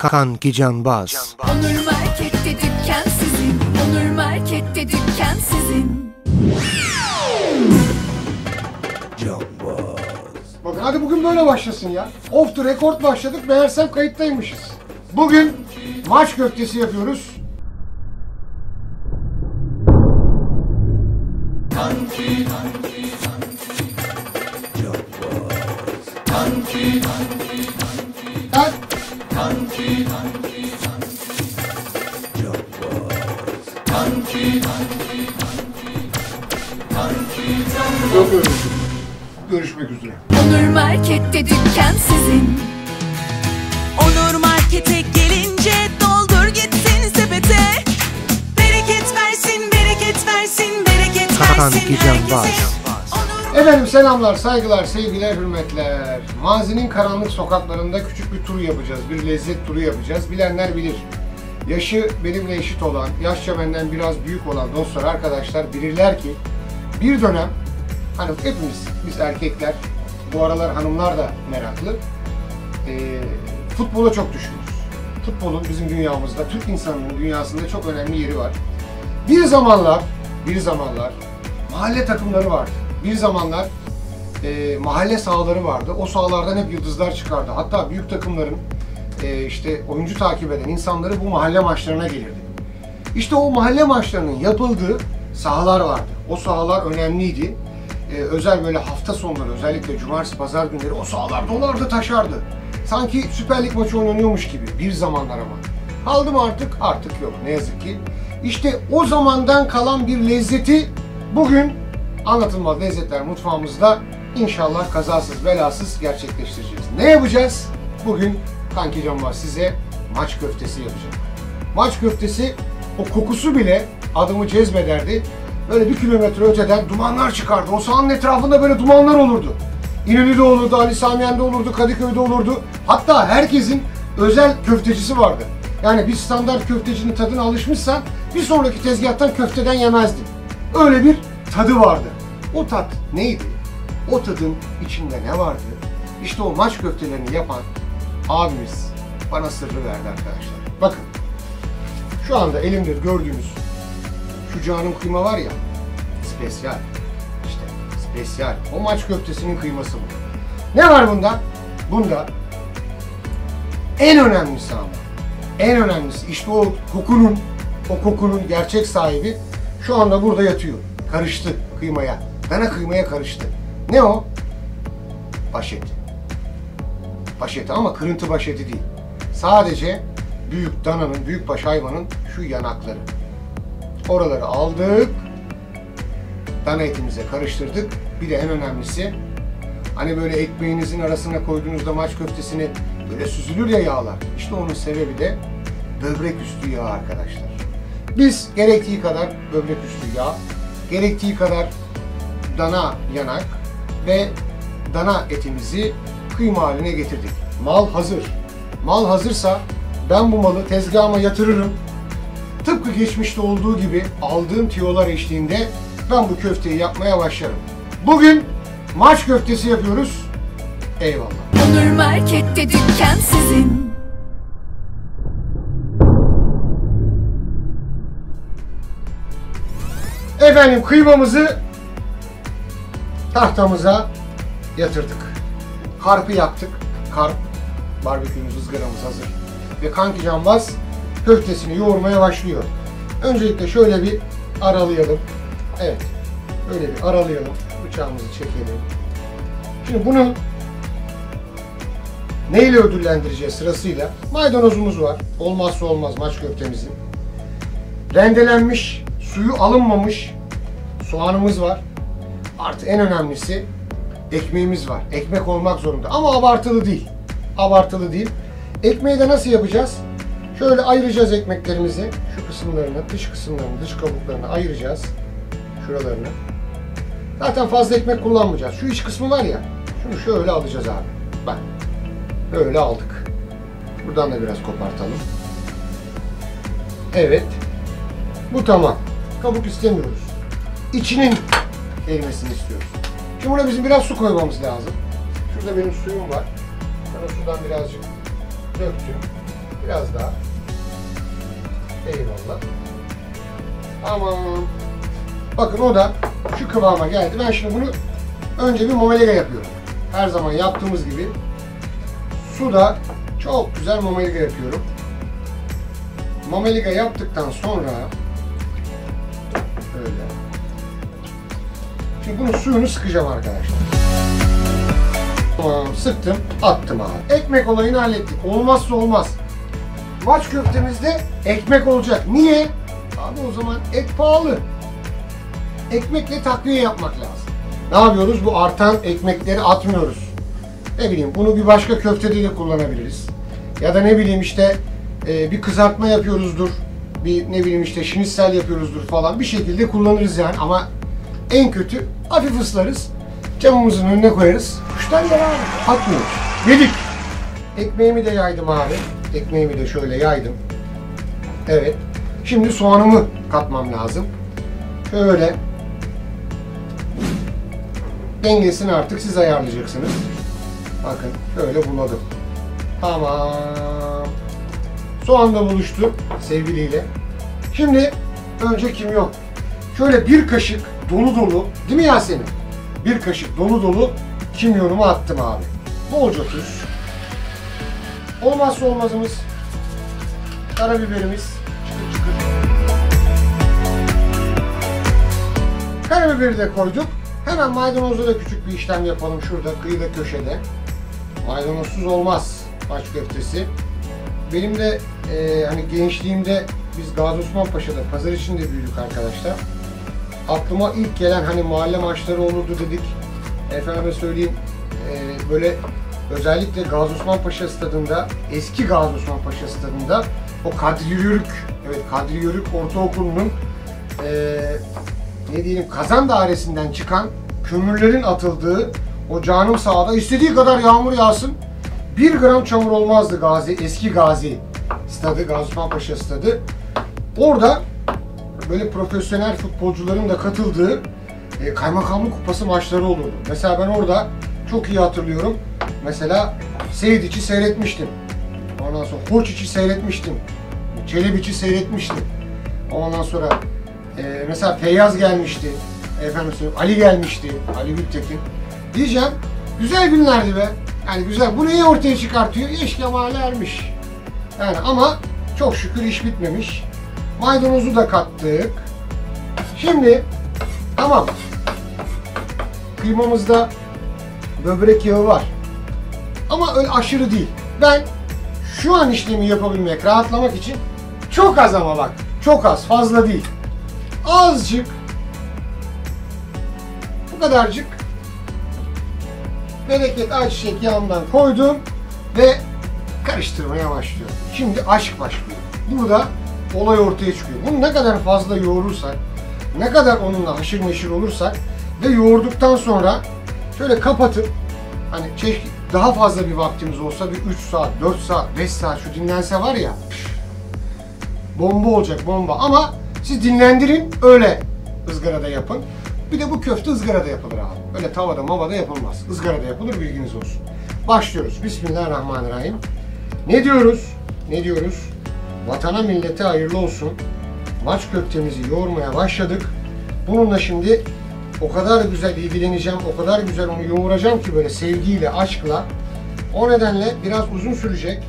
Kanki Canbaz. Onur Market'te dükkan sizin. Onur Market'te dükkan sizin. Bakın hadi bugün böyle başlasın ya. Off the record başladık meğersem kayıttaymışız. Bugün maç köftesi yapıyoruz. Öpüyorum. Görüşmek üzere. Onur Market'te dükkan sizin. Onur Market'e gelince doldur gitsin sepete. Bereket versin, bereket versin, bereket Kanki versin Canbaz. Efendim selamlar, saygılar, sevgiler, hürmetler. Mazinin karanlık sokaklarında küçük bir tur yapacağız. Bir lezzet turu yapacağız. Bilenler bilir. Yaşı benimle eşit olan, yaşça benden biraz büyük olan dostlar, arkadaşlar bilirler ki bir dönem hani hepimiz biz erkekler, bu aralar hanımlar da meraklı. eee, futbola çok düşkünüz. Futbolun bizim dünyamızda, Türk insanının dünyasında çok önemli yeri var. Bir zamanlar, bir zamanlar mahalle takımları vardı. Bir zamanlar e, mahalle sahaları vardı. O sahalardan hep yıldızlar çıkardı. Hatta büyük takımların e, işte oyuncu takip eden insanları bu mahalle maçlarına gelirdi. İşte o mahalle maçlarının yapıldığı sahalar vardı. O sahalar önemliydi. E, özel böyle hafta sonları özellikle cumartesi pazar günleri o sahalar dolardı taşardı. Sanki Süper Lig maçı oynanıyormuş gibi bir zamanlar ama. Aldı mı artık? Artık yok ne yazık ki. İşte o zamandan kalan bir lezzeti bugün anlatılmaz lezzetler mutfağımızda inşallah kazasız belasız gerçekleştireceğiz. Ne yapacağız? Bugün Kanki Canbaz size maç köftesi yapacağım. Maç köftesi o kokusu bile adımı cezbederdi. Böyle bir kilometre öteden dumanlar çıkardı. O sahanın etrafında böyle dumanlar olurdu. İnönü'de olurdu, Ali Samiyen'de olurdu, Kadıköy'de olurdu. Hatta herkesin özel köftecisi vardı. Yani bir standart köftecinin tadına alışmışsan bir sonraki tezgahtan köfteden yemezdin. Öyle bir tadı vardı. O tat neydi? O tadın içinde ne vardı? İşte o maç köftelerini yapan abimiz bana sırrı verdi arkadaşlar. Bakın şu anda elimde gördüğünüz şu canım kıyma var ya spesyal. İşte spesyal. O maç köftesinin kıyması bu. Ne var bunda? Bunda en önemlisi ama en önemlisi işte o kokunun o kokunun gerçek sahibi şu anda burada yatıyor. Karıştı kıymaya. Dana kıymaya karıştı. Ne o? Başet. Başeti ama kırıntı başeti değil. Sadece büyük dananın, büyükbaş hayvanın şu yanakları. Oraları aldık. Dana etimize karıştırdık. Bir de en önemlisi hani böyle ekmeğinizin arasına koyduğunuzda maç köftesini böyle süzülür ya yağlar. İşte onun sebebi de böbrek üstü yağ arkadaşlar. Biz gerektiği kadar böbrek üstü yağ, gerektiği kadar dana yanak ve dana etimizi kıyma haline getirdik. Mal hazır. Mal hazırsa ben bu malı tezgahıma yatırırım. Tıpkı geçmişte olduğu gibi aldığım tiyolar eşliğinde ben bu köfteyi yapmaya başlarım. Bugün maç köftesi yapıyoruz. Eyvallah. Onur Market'te dükkan sizin. Efendim kıymamızı tahtamıza yatırdık. Karpı yaktık. Karp, barbekümüz, ızgaramız hazır. Ve kanki cambaz köftesini yoğurmaya başlıyor. Öncelikle şöyle bir aralayalım. Evet. Böyle bir aralayalım. Bıçağımızı çekelim. Şimdi bunu neyle ödüllendireceğiz sırasıyla? Maydanozumuz var. Olmazsa olmaz maç köftemizin. Rendelenmiş, suyu alınmamış soğanımız var. Artı en önemlisi ekmeğimiz var. Ekmek olmak zorunda ama abartılı değil. Abartılı değil. Ekmeği de nasıl yapacağız? Şöyle ayıracağız ekmeklerimizi. Şu kısımlarını, dış kısımlarını, dış kabuklarını ayıracağız. Şuralarını. Zaten fazla ekmek kullanmayacağız. Şu iç kısmı var ya, şunu şöyle alacağız abi. Bak. Böyle aldık. Buradan da biraz kopartalım. Evet. Bu tamam. Kabuk istemiyoruz. İçinin erimesini istiyoruz. Şimdi buna bizim biraz su koymamız lazım. Şurada benim suyum var. Ben o sudan birazcık döktüm. Biraz daha. Eyvallah. Tamam. Bakın o da şu kıvama geldi. Ben şimdi bunu önce bir momelega yapıyorum. Her zaman yaptığımız gibi suda çok güzel momelega yapıyorum. Momelega yaptıktan sonra Şimdi bunun suyunu sıkacağım arkadaşlar. Tamam, sıktım, attım abi. Ekmek olayını hallettik. Olmazsa olmaz. Maç köftemizde ekmek olacak. Niye? Abi o zaman et pahalı. Ekmekle takviye yapmak lazım. Ne yapıyoruz? Bu artan ekmekleri atmıyoruz. Ne bileyim bunu bir başka köftede de kullanabiliriz. Ya da ne bileyim işte e, bir kızartma yapıyoruzdur. Bir ne bileyim işte şinitsel yapıyoruzdur falan. Bir şekilde kullanırız yani ama en kötü hafif ıslarız. Camımızın önüne koyarız. Kuştan devam atmıyoruz. Yedik. Ekmeğimi de yaydım abi. Ekmeğimi de şöyle yaydım. Evet. Şimdi soğanımı katmam lazım. Şöyle dengesini artık siz ayarlayacaksınız. Bakın şöyle buladım. Tamam. Soğan da buluştu sevgiliyle. Şimdi önce kimyon. Şöyle bir kaşık dolu dolu, değil mi Yasemin? Bir kaşık dolu dolu kimyonumu attım abi. Bolca tuz. Olmazsa olmazımız karabiberimiz. Çıkır. Karabiberi de koyduk. Hemen maydanozda da küçük bir işlem yapalım şurada kıyıda köşede. Maydanozsuz olmaz baş köftesi. Benim de e, hani gençliğimde biz Gazi Osman Paşa'da pazar içinde büyüdük arkadaşlar. Aklıma ilk gelen hani mahalle maçları olurdu dedik. Efendime söyleyeyim e, böyle özellikle Gazi Osman Paşa stadında, eski Gazi Osman Paşa stadında o Kadri Yörük, evet Kadri Yörük Ortaokulu'nun e, ne diyelim kazan dairesinden çıkan kömürlerin atıldığı o canım sahada istediği kadar yağmur yağsın bir gram çamur olmazdı Gazi, eski Gazi stadı, Gazi Osman Paşa stadı. Orada böyle profesyonel futbolcuların da katıldığı e, kaymakamlık kupası maçları olurdu. Mesela ben orada çok iyi hatırlıyorum. Mesela Seydiç'i seyretmiştim. Ondan sonra Koçiç'i seyretmiştim. Çelebiç'i seyretmiştim. Ondan sonra e, mesela Feyyaz gelmişti. Efendim Ali gelmişti. Ali Gültekin. Diyeceğim güzel günlerdi be. Yani güzel. Bu neyi ortaya çıkartıyor? İş kemale. Yani ama çok şükür iş bitmemiş. Maydanozu da kattık. Şimdi tamam. Kıymamızda böbrek yağı var. Ama öyle aşırı değil. Ben şu an işlemi yapabilmek, rahatlamak için çok az ama bak. Çok az, fazla değil. Azıcık bu kadarcık bereket ayçiçek yağından koydum ve karıştırmaya başlıyorum. Şimdi aşk başlıyor. Burada olay ortaya çıkıyor. Bunu ne kadar fazla yoğurursak, ne kadar onunla haşır neşir olursak ve yoğurduktan sonra şöyle kapatıp hani keşke daha fazla bir vaktimiz olsa bir 3 saat, 4 saat, 5 saat şu dinlense var ya bomba olacak bomba ama siz dinlendirin öyle ızgarada yapın. Bir de bu köfte ızgarada yapılır abi. Öyle tavada mavada yapılmaz. Izgarada yapılır bilginiz olsun. Başlıyoruz. Bismillahirrahmanirrahim. Ne diyoruz? Ne diyoruz? Vatana millete hayırlı olsun. Maç köftemizi yoğurmaya başladık. Bununla şimdi o kadar güzel ilgileneceğim, o kadar güzel onu yoğuracağım ki böyle sevgiyle, aşkla. O nedenle biraz uzun sürecek.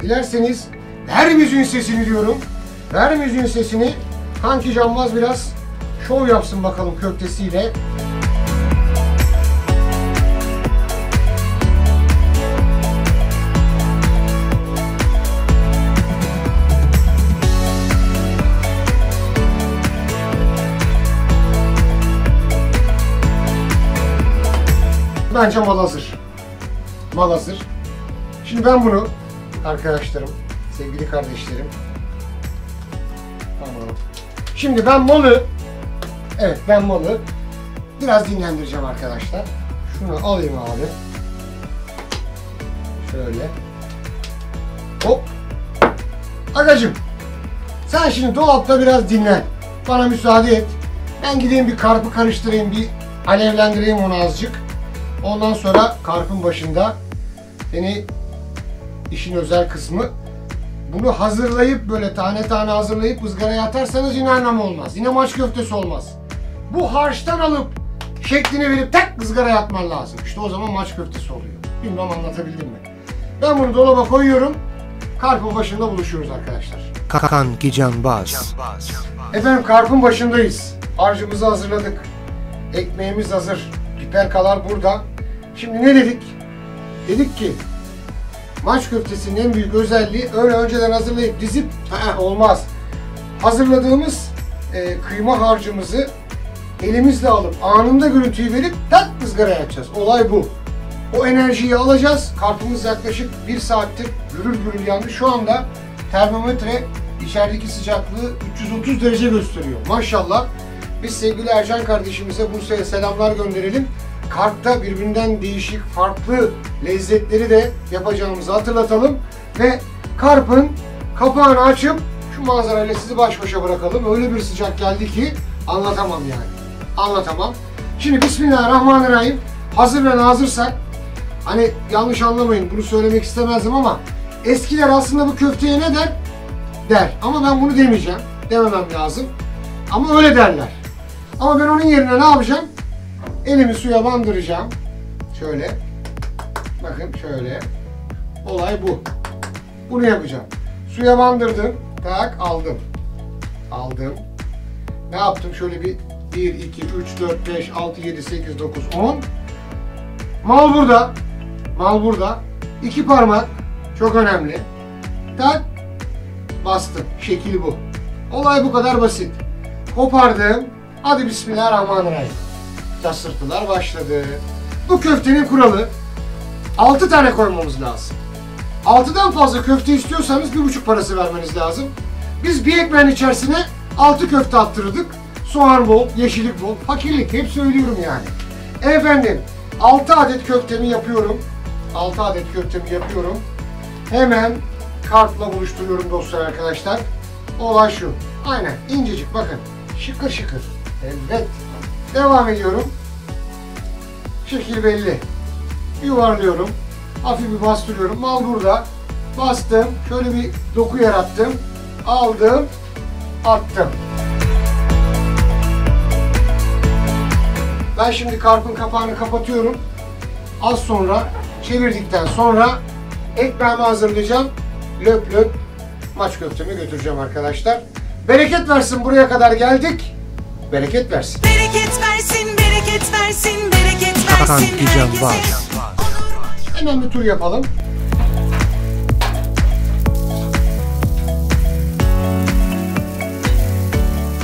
Dilerseniz ver müziğin sesini diyorum. Ver müziğin sesini. Kanki Canbaz biraz şov yapsın bakalım köftesiyle. Bence mal hazır. Mal hazır. Şimdi ben bunu arkadaşlarım, sevgili kardeşlerim. Tamam. Şimdi ben malı, evet ben malı biraz dinlendireceğim arkadaşlar. Şunu alayım abi. Şöyle. Hop. Agacım, sen şimdi dolapta biraz dinlen. Bana müsaade et. Ben gideyim bir karpı karıştırayım, bir alevlendireyim onu azıcık. Ondan sonra karpın başında seni işin özel kısmı bunu hazırlayıp böyle tane tane hazırlayıp ızgaraya atarsanız yine anlam olmaz. Yine maç köftesi olmaz. Bu harçtan alıp şeklini verip tek ızgaraya atman lazım. İşte o zaman maç köftesi oluyor. Bilmem anlatabildim mi? Ben bunu dolaba koyuyorum. Karpuz başında buluşuyoruz arkadaşlar. Kakan Gicanbaz. Efendim karpun başındayız. Harcımızı hazırladık. Ekmeğimiz hazır. Piperkalar burada. Şimdi ne dedik? Dedik ki maç köftesinin en büyük özelliği öyle önceden hazırlayıp dizip "Ha, olmaz. Hazırladığımız e, kıyma harcımızı elimizle alıp anında görüntüyü verip tak ızgaraya atacağız. Olay bu. O enerjiyi alacağız. Karpumuz yaklaşık bir saattir gürül gürül yandı. Şu anda termometre içerideki sıcaklığı 330 derece gösteriyor. Maşallah. Biz sevgili Ercan kardeşimize Bursa'ya selamlar gönderelim. Karpta birbirinden değişik, farklı lezzetleri de yapacağımızı hatırlatalım. Ve karpın kapağını açıp şu manzarayla sizi baş başa bırakalım. Öyle bir sıcak geldi ki anlatamam yani. Anlatamam. Şimdi Bismillahirrahmanirrahim. Hazır ve nazırsak Hani yanlış anlamayın bunu söylemek istemezdim ama eskiler aslında bu köfteye ne der? Der. Ama ben bunu demeyeceğim. Dememem lazım. Ama öyle derler. Ama ben onun yerine ne yapacağım? Elimi suya bandıracağım. Şöyle. Bakın şöyle. Olay bu. Bunu yapacağım. Suya bandırdım. Tak aldım. Aldım. Ne yaptım? Şöyle bir 1, 2, 3, 4, 5, 6, 7, 8, 9, 10. Mal burada. Mal burada. İki parmak. Çok önemli. Tak. Bastım. Şekil bu. Olay bu kadar basit. Kopardım. Hadi Bismillahirrahmanirrahim. Tasırtılar başladı. Bu köftenin kuralı 6 tane koymamız lazım. 6'dan fazla köfte istiyorsanız bir buçuk parası vermeniz lazım. Biz bir ekmeğin içerisine 6 köfte attırdık. Soğan bol, yeşillik bol, fakirlik hep söylüyorum yani. Efendim 6 adet köftemi yapıyorum. 6 adet köftemi yapıyorum. Hemen kartla buluşturuyorum dostlar arkadaşlar. Olay şu. Aynen incecik bakın. Şıkır şıkır. Evet. Devam ediyorum. Şekil belli. Yuvarlıyorum. Hafif bir bastırıyorum. Mal burada. Bastım. Şöyle bir doku yarattım. Aldım. Attım. Ben şimdi karpın kapağını kapatıyorum. Az sonra çevirdikten sonra ekmeğimi hazırlayacağım. Löp löp maç köftemi götüreceğim arkadaşlar. Bereket versin buraya kadar geldik. Bereket versin. Bereket versin, bereket versin, herkese. Hemen bir tur yapalım.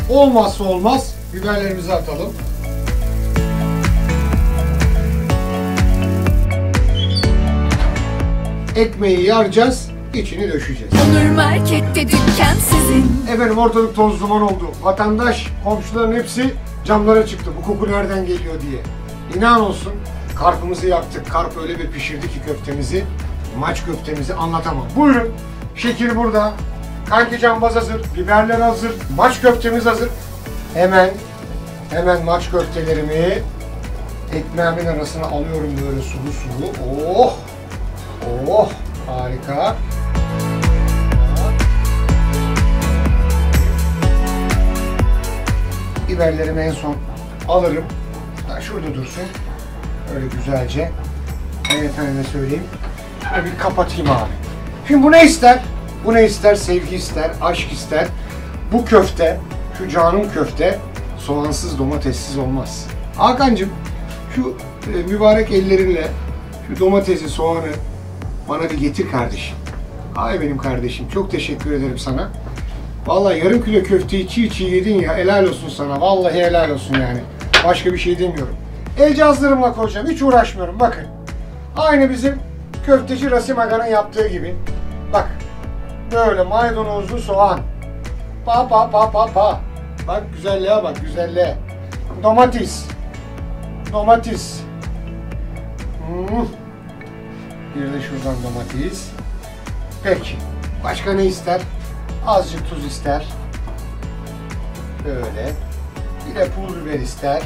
Olmazsa olmaz biberlerimizi atalım. Ekmeği yaracağız, içini döşeceğiz. Onur Market'te dükkan sizin. Efendim ortalık toz duman oldu. Vatandaş, komşuların hepsi camlara çıktı. Bu koku nereden geliyor diye. İnan olsun karpımızı yaktık. Karp öyle bir pişirdi ki köftemizi. Maç köftemizi anlatamam. Buyurun. Şekil burada. Kanki cambaz hazır. Biberler hazır. Maç köftemiz hazır. Hemen hemen maç köftelerimi ekmeğimin arasına alıyorum böyle sulu sulu. Oh! Oh! Harika. Biberlerimi en son alırım. Ha, şurada dursun. Öyle güzelce. Efendime söyleyeyim. Şöyle bir kapatayım abi. Şimdi bu ne ister? Bu ne ister? Sevgi ister, aşk ister. Bu köfte, şu canım köfte soğansız domatessiz olmaz. Hakan'cığım şu e, mübarek ellerinle şu domatesi, soğanı bana bir getir kardeşim. Ay benim kardeşim çok teşekkür ederim sana. Vallahi yarım kilo köfteyi çiğ çiğ yedin ya helal olsun sana. Vallahi helal olsun yani. Başka bir şey demiyorum. El cihazlarımla koyacağım. Hiç uğraşmıyorum. Bakın. Aynı bizim köfteci Rasim Aga'nın yaptığı gibi. Bak. Böyle maydanozlu soğan. Pa pa pa pa pa. Bak güzelliğe bak güzelliğe. Domates. Domates. Hmm. Bir de şuradan domates. Peki. Başka ne ister? Azıcık tuz ister. Böyle. Bir de pul biber ister.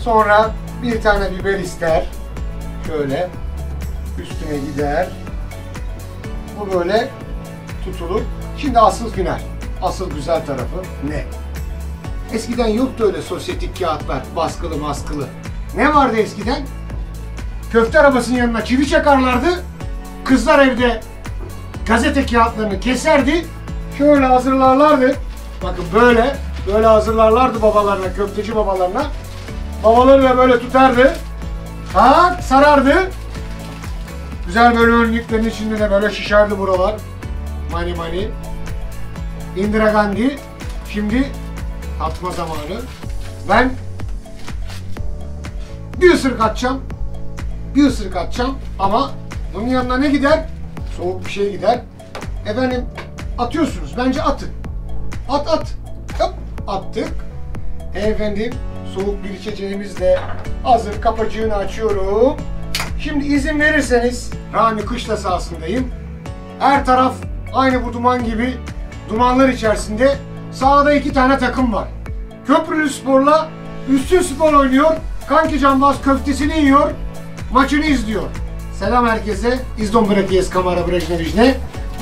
Sonra bir tane biber ister. Şöyle. Üstüne gider. Bu böyle tutulur. Şimdi asıl final. Asıl güzel tarafı ne? Eskiden yoktu öyle sosyetik kağıtlar, baskılı maskılı. Ne vardı eskiden? Köfte arabasının yanına çivi çakarlardı. Kızlar evde gazete kağıtlarını keserdi. Şöyle hazırlarlardı. Bakın böyle, böyle hazırlarlardı babalarına, köfteci babalarına. Babaları da böyle tutardı. Ha, sarardı. Güzel böyle önlüklerin içinde de böyle şişerdi buralar. Mani mani. Indira Gandhi. Şimdi tatma zamanı. Ben bir ısırık atacağım. Bir ısırık atacağım ama bunun yanına ne gider? Soğuk bir şey gider. Efendim atıyorsunuz. Bence atın. At at. Hop attık. Efendim soğuk bir içeceğimiz de hazır. Kapacığını açıyorum. Şimdi izin verirseniz Rami Kışla sahasındayım. Her taraf aynı bu duman gibi dumanlar içerisinde. Sahada iki tane takım var. Köprülü Spor'la Üstün Spor oynuyor. Kanki Canbaz köftesini yiyor. Maçını izliyor. Selam herkese. İzdon bırakıyız kamera bırakına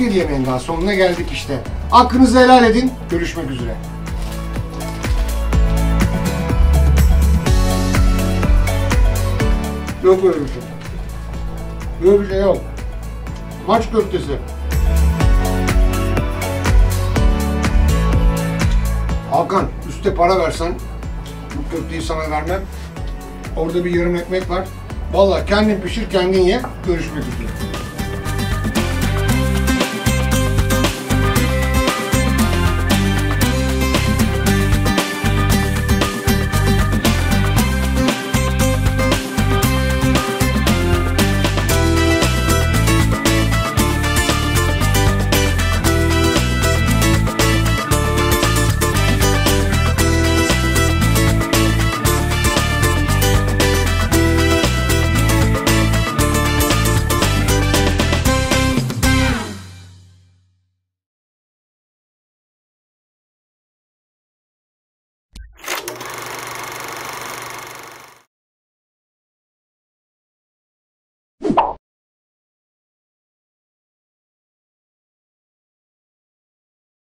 Bir yemeğin daha sonuna geldik işte. Hakkınızı helal edin. Görüşmek üzere. Yok öyle bir şey. Böyle bir şey yok. Maç köftesi. Hakan üste para versen bu köfteyi sana vermem. Orada bir yarım ekmek var. Vallahi kendin pişir kendin ye. Görüşmek üzere.